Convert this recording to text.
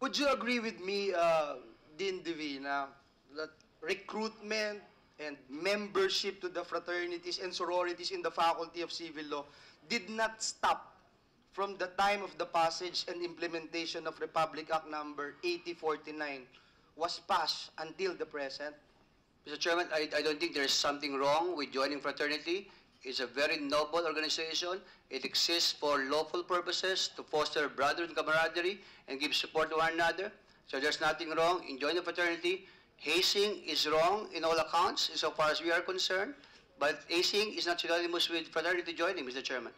Would you agree with me, uh, Dean Divina, that recruitment and membership to the fraternities and sororities in the Faculty of Civil Law did not stop from the time of the passage and implementation of Republic Act number 8049 was passed until the present? Mr. Chairman, I, I don't think there's something wrong with joining fraternity. It's a very noble organization. It exists for lawful purposes to foster brotherhood and camaraderie and give support to one another. So there's nothing wrong in joining fraternity. Hazing is wrong in all accounts, so far as we are concerned. But hazing is not synonymous with fraternity joining, Mr. Chairman.